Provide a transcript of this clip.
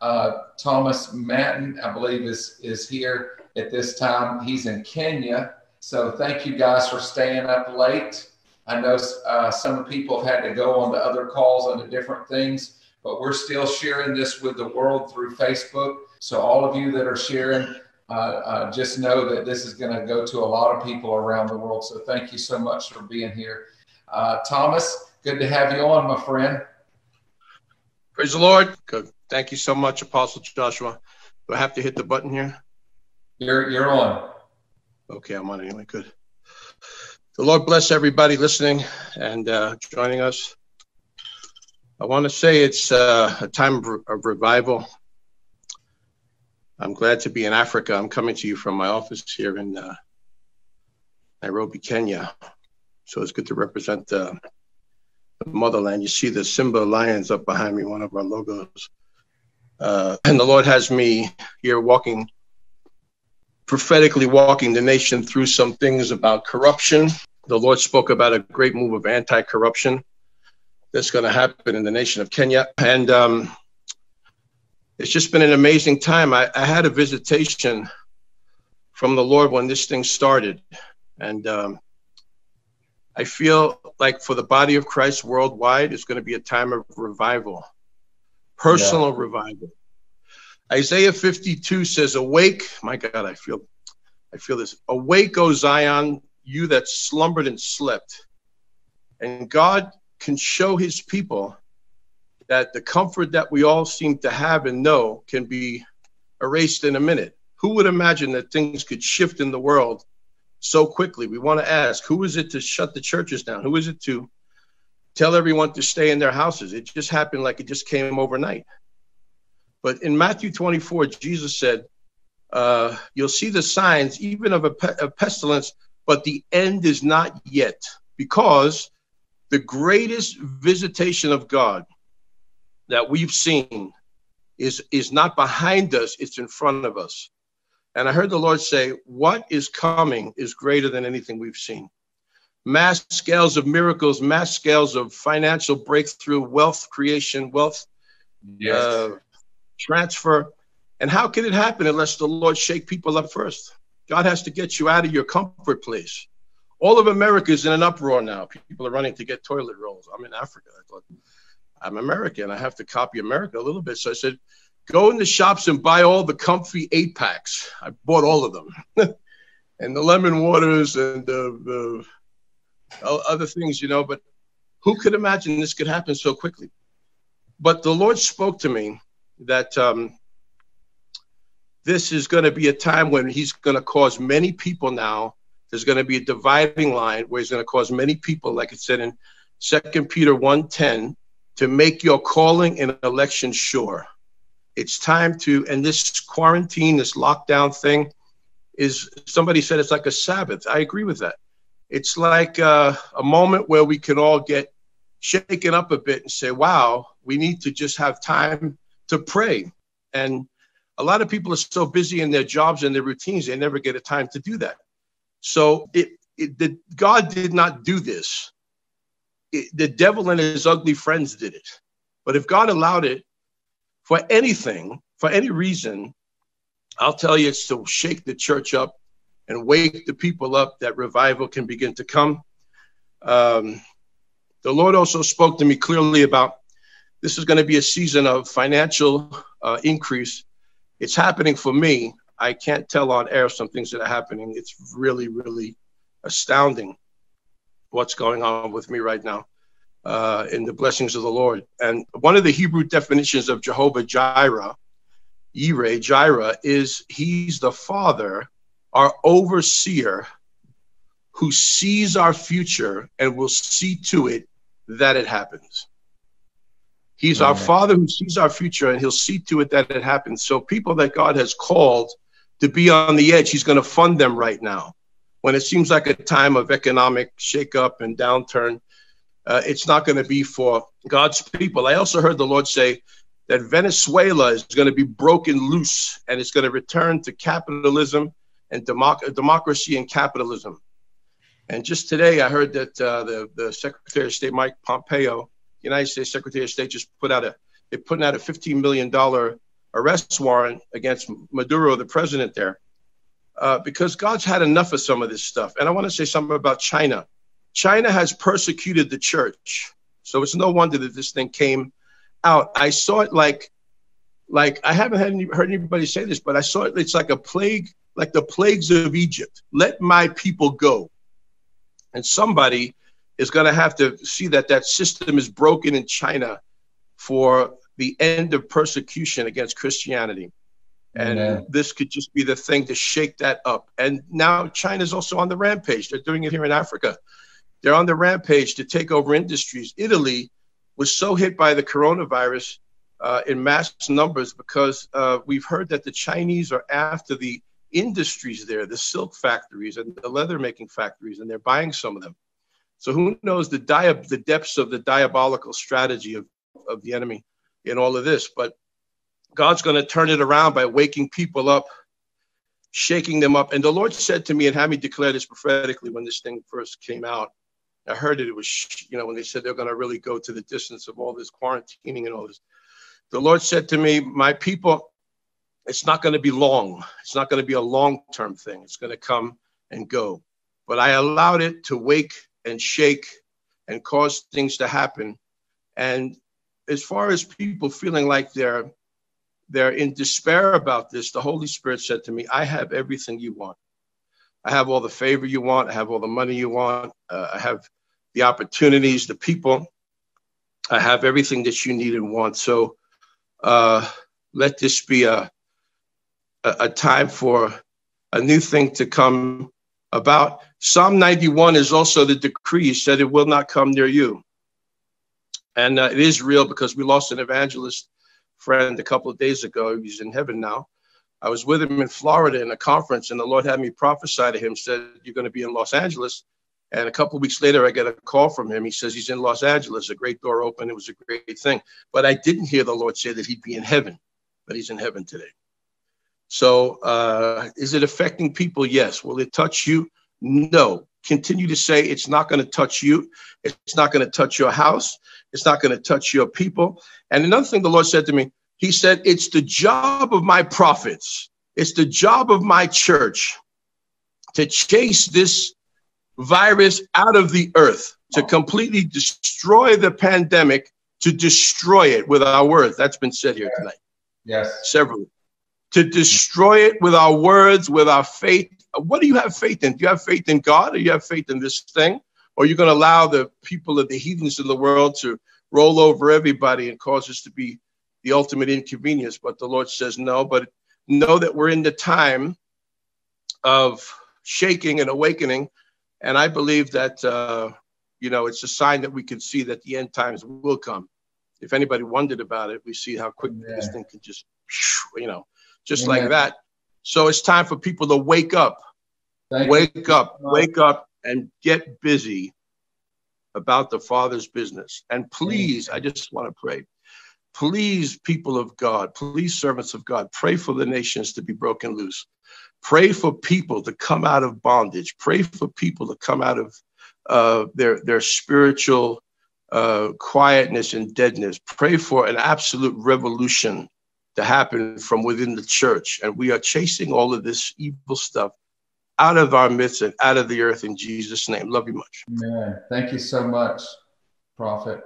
uh, Thomas Manton, I believe, is is here at this time. He's in Kenya. So thank you guys for staying up late. I know uh, some people have had to go on to other calls on to different things, but we're still sharing this with the world through Facebook. So all of you that are sharing, uh, uh, just know that this is going to go to a lot of people around the world. So thank you so much for being here. Uh, Thomas, good to have you on, my friend. Praise the Lord. Good. Thank you so much, Apostle Joshua. Do I have to hit the button here? You're you're on. Okay, I'm on anyway. Good. The Lord bless everybody listening and uh, joining us. I want to say it's uh, a time of, of, revival. I'm glad to be in Africa. I'm coming to you from my office here in uh, Nairobi, Kenya. So it's good to represent uh, the motherland. You see the Simba lions up behind me, one of our logos. Uh, and the Lord has me here walking prophetically walking the nation through some things about corruption. The Lord spoke about a great move of anti corruption that's going to happen in the nation of Kenya. And um, it's just been an amazing time. I, I, had a visitation from the Lord when this thing started. And um, I feel like for the body of Christ worldwide, it's going to be a time of revival, personal yeah. revival. Isaiah 52 says, Awake, my God, I feel I feel this. Awake, O Zion, you that slumbered and slept. And God can show his people that the comfort that we all seem to have and know can be erased in a minute. Who would imagine that things could shift in the world so quickly? We want to ask who is it to shut the churches down? Who is it to tell everyone to stay in their houses? It just happened like it just came overnight. But in Matthew 24, Jesus said, uh, You'll see the signs even of a, pe- a pestilence, but the end is not yet, because the greatest visitation of God that we've seen is, is not behind us, it's in front of us. And I heard the Lord say, What is coming is greater than anything we've seen. Mass scales of miracles, mass scales of financial breakthrough, wealth creation, wealth yes. uh, transfer. And how can it happen unless the Lord shake people up first? God has to get you out of your comfort place. All of America is in an uproar now. People are running to get toilet rolls. I'm in Africa. I thought, I'm American. I have to copy America a little bit. So I said, go in the shops and buy all the comfy eight packs. I bought all of them. and the lemon waters and the, the other things, you know. But who could imagine this could happen so quickly? But the Lord spoke to me that um, this is going to be a time when he's going to cause many people now. There's going to be a dividing line where he's going to cause many people, like it said in Second Peter 1:10, to make your calling and election sure. It's time to, and this quarantine, this lockdown thing, is somebody said it's like a Sabbath. I agree with that. It's like uh, a moment where we can all get shaken up a bit and say, wow, we need to just have time to pray. And a lot of people are so busy in their jobs and their routines, they never get a time to do that. So it, it the, God did not do this. It, the devil and his ugly friends did it. But if God allowed it for anything, for any reason, I'll tell you it's to shake the church up and wake the people up that revival can begin to come. Um, the Lord also spoke to me clearly about this is going to be a season of financial uh, increase. It's happening for me. I can't tell on air some things that are happening. It's really, really astounding what's going on with me right now uh, in the blessings of the Lord. And one of the Hebrew definitions of Jehovah Jireh, Yireh, Jireh, is he's the father, our overseer, who sees our future and will see to it that it happens. He's our Father who sees our future, and He'll see to it that it happens. So, people that God has called to be on the edge, He's going to fund them right now. When it seems like a time of economic shakeup and downturn, uh, it's not going to be for God's people. I also heard the Lord say that Venezuela is going to be broken loose and it's going to return to capitalism and democ- democracy and capitalism. And just today, I heard that uh, the, the Secretary of State, Mike Pompeo, United States Secretary of State just put out a they're putting out a $15 million arrest warrant against Maduro, the president there, uh, because God's had enough of some of this stuff. And I want to say something about China. China has persecuted the church. So it's no wonder that this thing came out. I saw it like, like I haven't any, heard anybody say this, but I saw it. It's like a plague, like the plagues of Egypt. Let my people go. And somebody is going to have to see that that system is broken in China for the end of persecution against Christianity. And this could just be the thing to shake that up. And now China's also on the rampage. They're doing it here in Africa. They're on the rampage to take over industries. Italy was so hit by the coronavirus uh, in mass numbers because uh, we've heard that the Chinese are after the industries there, the silk factories and the leather making factories, and they're buying some of them. So who knows the, dia- the depths of the diabolical strategy of, of the enemy in all of this? But God's going to turn it around by waking people up, shaking them up. And the Lord said to me and had me declare this prophetically when this thing first came out. I heard it. It was, you know, when they said they're going to really go to the distance of all this quarantining and all this. The Lord said to me, My people, it's not going to be long. It's not going to be a long term thing. It's going to come and go. But I allowed it to wake and shake and cause things to happen. And as far as people feeling like they're they're in despair about this, the Holy Spirit said to me, I have everything you want. I have all the favor you want. I have all the money you want. Uh, I have the opportunities, the people. I have everything that you need and want. So uh, let this be a, a, a time for a new thing to come about. Psalm 91 is also the decree said it will not come near you. And uh, it is real because we lost an evangelist friend a couple of days ago. He's in heaven now. I was with him in Florida in a conference, and the Lord had me prophesy to him, said, You're going to be in Los Angeles. And a couple of weeks later, I get a call from him. He says he's in Los Angeles. A great door open. It was a great thing. But I didn't hear the Lord say that he'd be in heaven, but he's in heaven today. So uh, is it affecting people? Yes. Will it touch you? No. Continue to say it's not going to touch you. It's not going to touch your house. It's not going to touch your people. And another thing the Lord said to me, He said, It's the job of my prophets, it's the job of my church to chase this virus out of the earth, to completely destroy the pandemic, to destroy it with our words. That's been said here tonight. Yes. Several. To destroy it with our words, with our faith. What do you have faith in? Do you have faith in God or you have faith in this thing? Or are you going to allow the people of the heathens in the world to roll over everybody and cause us to be the ultimate inconvenience? But the Lord says no. But know that we're in the time of shaking and awakening. And I believe that, uh, you know, it's a sign that we can see that the end times will come. If anybody wondered about it, we see how quick yeah. this thing can just, you know, just like that. So it's time for people to wake up, Thank wake you. up, wake up, and get busy about the Father's business. And please, I just want to pray. Please, people of God, please, servants of God, pray for the nations to be broken loose. Pray for people to come out of bondage. Pray for people to come out of uh, their, their spiritual uh, quietness and deadness. Pray for an absolute revolution to happen from within the church. And we are chasing all of this evil stuff out of our midst and out of the earth in Jesus' name. Love you much. Man, thank you so much, Prophet.